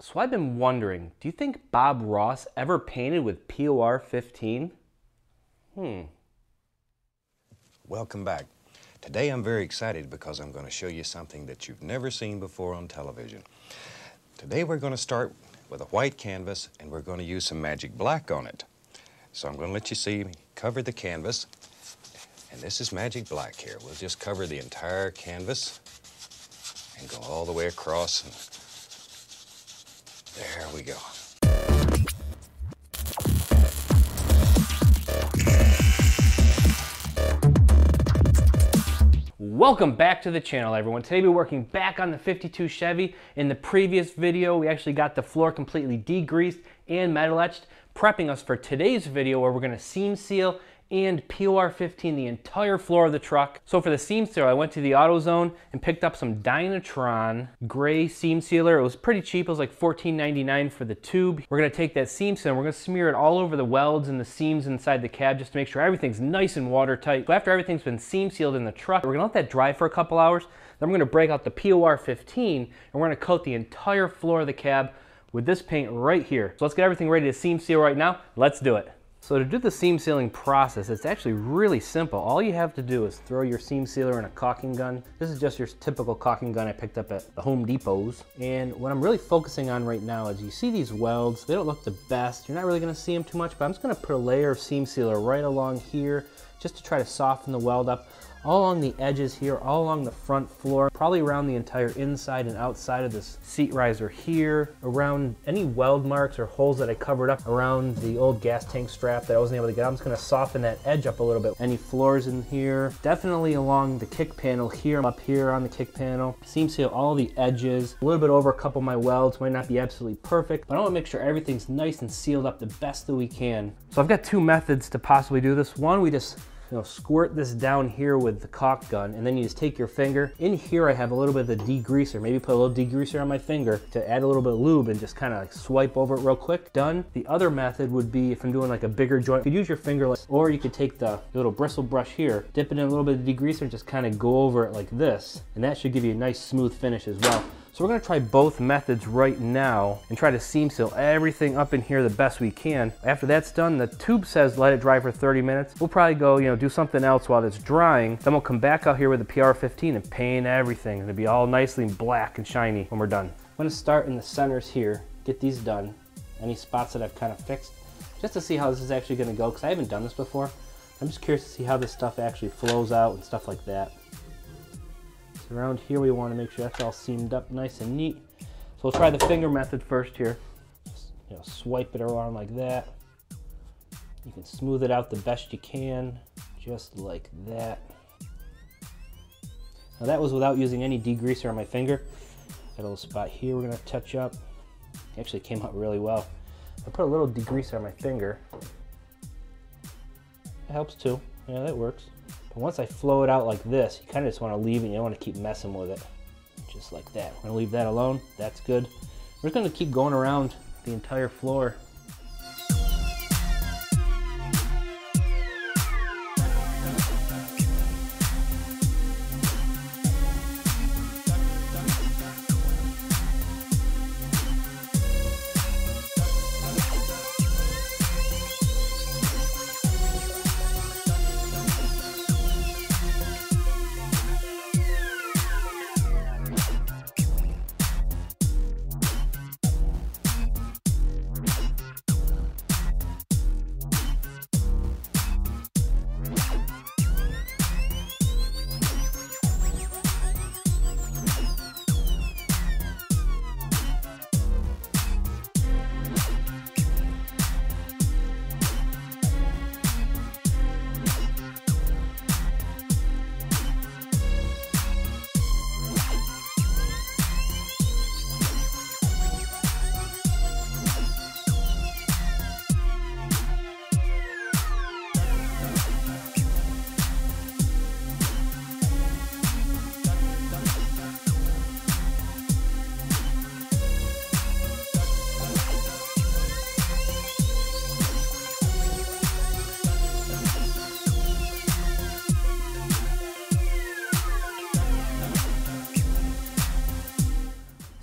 So I've been wondering, do you think Bob Ross ever painted with POR 15? Hmm. Welcome back. Today I'm very excited because I'm going to show you something that you've never seen before on television. Today we're going to start with a white canvas and we're going to use some magic black on it. So I'm going to let you see me cover the canvas. And this is magic black here. We'll just cover the entire canvas and go all the way across. We go. Welcome back to the channel everyone. Today we're working back on the 52 Chevy. In the previous video we actually got the floor completely degreased and metal etched, prepping us for today's video where we're going to seam seal and POR 15 the entire floor of the truck. So for the seam sealer, I went to the AutoZone and picked up some Dynatron gray seam sealer. It was pretty cheap. It was like $14.99 for the tube. We're gonna take that seam sealer and we're gonna smear it all over the welds and the seams inside the cab just to make sure everything's nice and watertight. So after everything's been seam sealed in the truck, we're gonna let that dry for a couple hours. Then we're gonna break out the POR 15 and we're gonna coat the entire floor of the cab with this paint right here. So let's get everything ready to seam seal right now. Let's do it. So to do the seam sealing process, it's actually really simple. All you have to do is throw your seam sealer in a caulking gun. This is just your typical caulking gun I picked up at the Home Depots. And what I'm really focusing on right now is you see these welds, they don't look the best. You're not really gonna see them too much, but I'm just gonna put a layer of seam sealer right along here just to try to soften the weld up all along the edges here, all along the front floor, probably around the entire inside and outside of this seat riser here, around any weld marks or holes that I covered up around the old gas tank strap that I wasn't able to get. I'm just gonna soften that edge up a little bit. Any floors in here, definitely along the kick panel here, up here on the kick panel. Seam seal all the edges, a little bit over a couple of my welds, might not be absolutely perfect, but I wanna make sure everything's nice and sealed up the best that we can. So I've got two methods to possibly do this. One, we just you know, squirt this down here with the caulk gun and then you just take your finger. In here I have a little bit of the degreaser, maybe put a little degreaser on my finger to add a little bit of lube and just kind of like swipe over it real quick. Done. The other method would be if I'm doing like a bigger joint, you could use your finger like, or you could take the little bristle brush here, dip it in a little bit of degreaser and just kind of go over it like this. And that should give you a nice smooth finish as well. So we're gonna try both methods right now and try to seam seal everything up in here the best we can. After that's done, the tube says let it dry for 30 minutes. We'll probably go, you know, do something else while it's drying. Then we'll come back out here with the POR 15 and paint everything. It'll be all nicely black and shiny when we're done. I'm gonna start in the centers here, get these done. Any spots that I've kind of fixed, just to see how this is actually gonna go, because I haven't done this before. I'm just curious to see how this stuff actually flows out and stuff like that. Around here we want to make sure that's all seamed up nice and neat. So we'll try the finger method first here. Just, you know, swipe it around like that. You can smooth it out the best you can, just like that. Now that was without using any degreaser on my finger. Got a little spot here we're gonna touch up. It actually came out really well. I put a little degreaser on my finger. It helps too. Yeah, that works. But once I flow it out like this, you kind of just want to leave it. You don't want to keep messing with it. Just like that. We're going to leave that alone. That's good. We're just going to keep going around the entire floor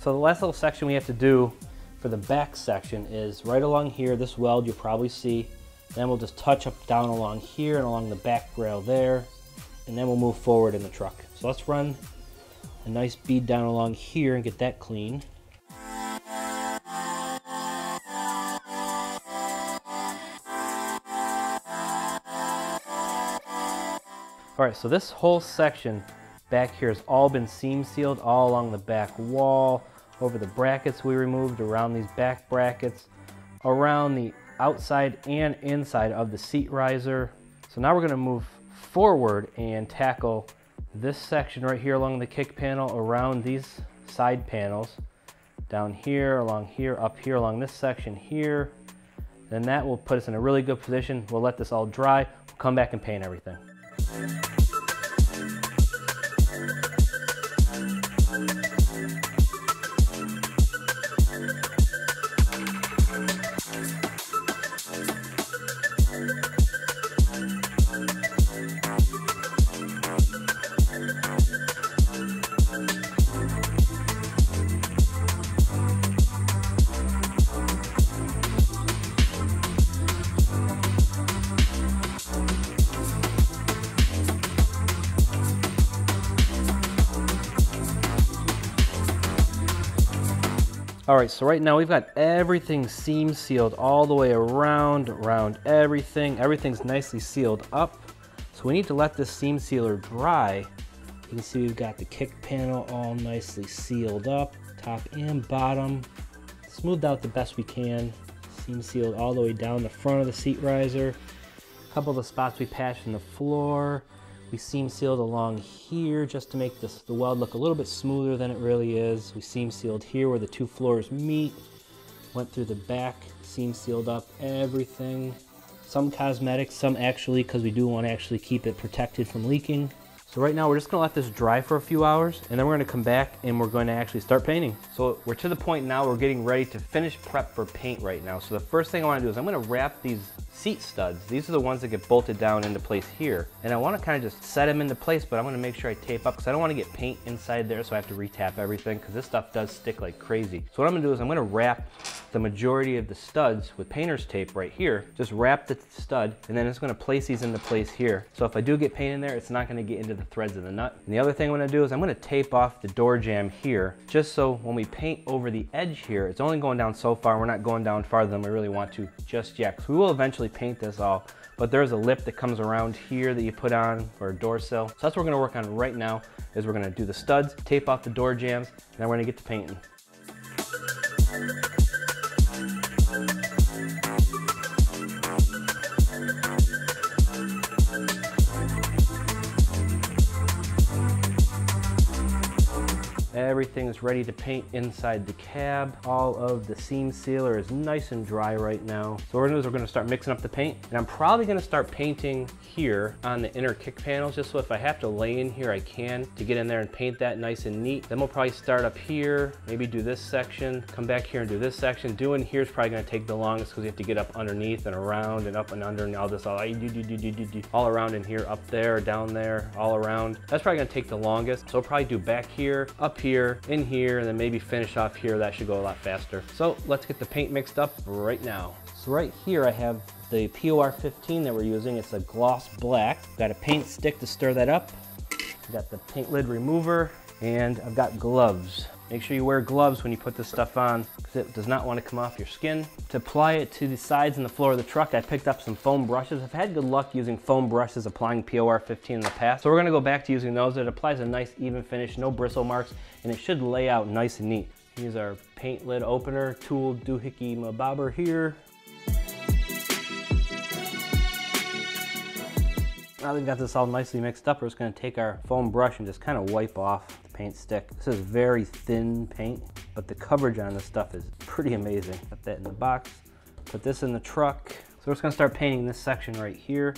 So the last little section we have to do for the back section is right along here, this weld you'll probably see. Then we'll just touch up down along here and along the back rail there. And then we'll move forward in the truck. So let's run a nice bead down along here and get that clean. All right, so this whole section back here has all been seam sealed all along the back wall, over the brackets we removed, around these back brackets, around the outside and inside of the seat riser. So now we're gonna move forward and tackle this section right here along the kick panel, around these side panels, down here, along here, up here, along this section here. Then that will put us in a really good position. We'll let this all dry. We'll come back and paint everything. All right, so right now we've got everything seam sealed all the way around, around everything. Everything's nicely sealed up. So we need to let this seam sealer dry. You can see we've got the kick panel all nicely sealed up, top and bottom. Smoothed out the best we can. Seam sealed all the way down the front of the seat riser. A couple of the spots we patched in the floor. We seam sealed along here just to make this, the weld look a little bit smoother than it really is. We seam sealed here where the two floors meet. Went through the back, seam sealed up everything. Some cosmetics, some actually, because we do want to actually keep it protected from leaking. So right now we're just gonna let this dry for a few hours and then we're gonna come back and we're going to actually start painting. So we're to the point now we're getting ready to finish prep for paint right now. So the first thing I wanna do is I'm gonna wrap these seat studs. These are the ones that get bolted down into place here. And I wanna kinda just set them into place, but I'm gonna make sure I tape up because I don't wanna get paint inside there so I have to retap everything because this stuff does stick like crazy. So what I'm gonna do is I'm gonna wrap the majority of the studs with painter's tape right here. Just wrap the stud and then it's gonna place these into place here. So if I do get paint in there, it's not gonna get into the threads of the nut. And the other thing I'm gonna do is I'm gonna tape off the door jamb here, just so when we paint over the edge here, it's only going down so far. We're not going down farther than we really want to just yet. Because we will eventually paint this all, but there's a lip that comes around here that you put on for a door sill. So that's what we're gonna work on right now, is we're gonna do the studs, tape off the door jambs, and then we're gonna get to painting. Everything is ready to paint inside the cab. All of the seam sealer is nice and dry right now. So what we're gonna do is we're gonna start mixing up the paint. And I'm probably gonna start painting here on the inner kick panels, just so if I have to lay in here, I can to get in there and paint that nice and neat. Then we'll probably start up here, maybe do this section, come back here and do this section. Doing here is probably gonna take the longest because you have to get up underneath and around and up and under and all this all, all around in here, up there, down there, all around. That's probably gonna take the longest. So we'll probably do back here, up here, in here, and then maybe finish off here. That should go a lot faster. So let's get the paint mixed up right now. So right here I have the POR 15 that we're using. It's a gloss black. Got a paint stick to stir that up. Got the paint lid remover, and I've got gloves. Make sure you wear gloves when you put this stuff on because it does not want to come off your skin. To apply it to the sides and the floor of the truck, I picked up some foam brushes. I've had good luck using foam brushes applying POR 15 in the past. So we're gonna go back to using those. It applies a nice even finish, no bristle marks, and it should lay out nice and neat. Use our paint lid opener, tool doohickey mabobber here. Now that we've got this all nicely mixed up, we're just gonna take our foam brush and just kind of wipe off the paint stick. This is very thin paint, but the coverage on this stuff is pretty amazing. Put that in the box, put this in the truck. So we're just gonna start painting this section right here.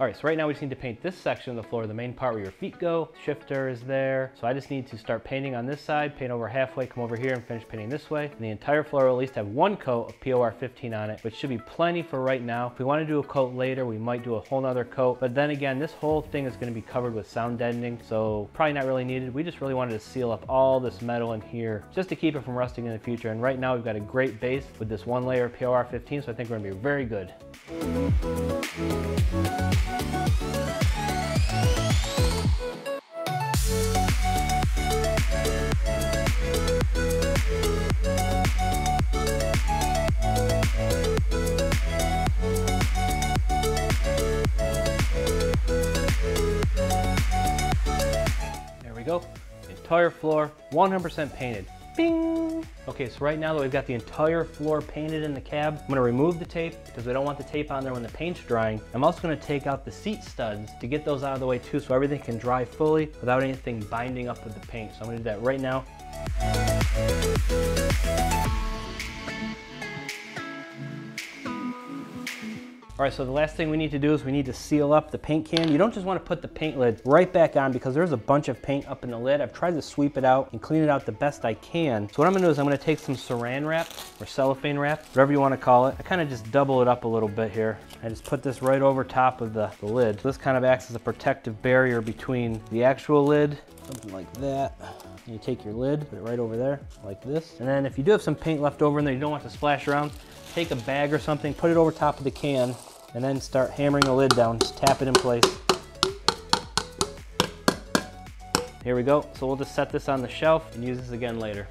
All right, so right now we just need to paint this section of the floor, the main part where your feet go. Shifter is there. So I just need to start painting on this side, paint over halfway, come over here and finish painting this way. And the entire floor will at least have one coat of POR 15 on it, which should be plenty for right now. If we want to do a coat later, we might do a whole nother coat. But then again, this whole thing is going to be covered with sound deadening, so probably not really needed. We just really wanted to seal up all this metal in here just to keep it from rusting in the future. And right now we've got a great base with this one layer of POR 15, so I think we're going to be very good. Entire floor, 100% painted. Bing! Okay, so right now that we've got the entire floor painted in the cab, I'm gonna remove the tape because we don't want the tape on there when the paint's drying. I'm also gonna take out the seat studs to get those out of the way too so everything can dry fully without anything binding up with the paint. So I'm gonna do that right now. All right, so the last thing we need to do is we need to seal up the paint can. You don't just want to put the paint lid right back on because there's a bunch of paint up in the lid. I've tried to sweep it out and clean it out the best I can. So what I'm gonna do is I'm gonna take some saran wrap or cellophane wrap, whatever you want to call it. I kind of just double it up a little bit here. I just put this right over top of the, the lid. So this kind of acts as a protective barrier between the actual lid, something like that. You take your lid, put it right over there, like this. And then if you do have some paint left over in there you don't want to splash around, take a bag or something, put it over top of the can, and then start hammering the lid down. Just tap it in place. Here we go. So we'll just set this on the shelf and use this again later.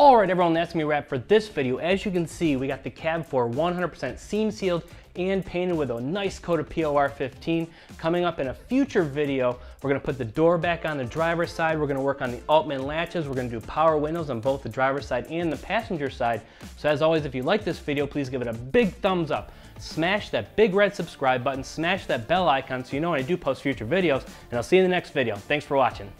All right, everyone, that's gonna be wrap for this video. As you can see, we got the cab for 100% seam sealed and painted with a nice coat of POR 15. Coming up in a future video, we're gonna put the door back on the driver's side. We're gonna work on the Altman latches. We're gonna do power windows on both the driver's side and the passenger side. So as always, if you like this video, please give it a big thumbs up. Smash that big red subscribe button, smash that bell icon so you know when I do post future videos, and I'll see you in the next video. Thanks for watching.